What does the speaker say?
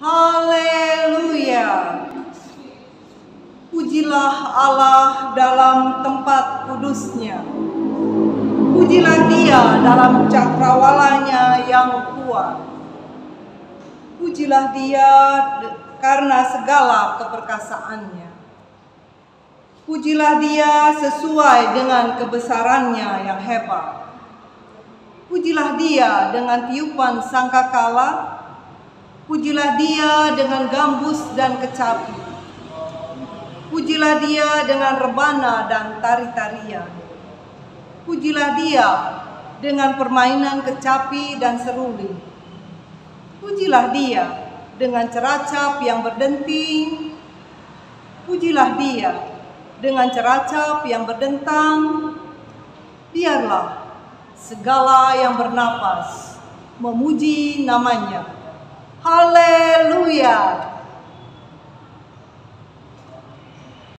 Haleluya. Pujilah Allah dalam tempat kudusnya. Pujilah dia dalam cakrawalanya yang kuat. Pujilah dia karena segala keperkasaannya. Pujilah dia sesuai dengan kebesarannya yang hebat. Pujilah dia dengan tiupan sangkakala. Pujilah dia dengan gambus dan kecapi. Pujilah dia dengan rebana dan tari-tarian. Pujilah dia dengan permainan kecapi dan seruling. Pujilah dia dengan ceracap yang berdenting. Pujilah dia dengan ceracap yang berdentang. Biarlah segala yang bernapas memuji namanya. Haleluya!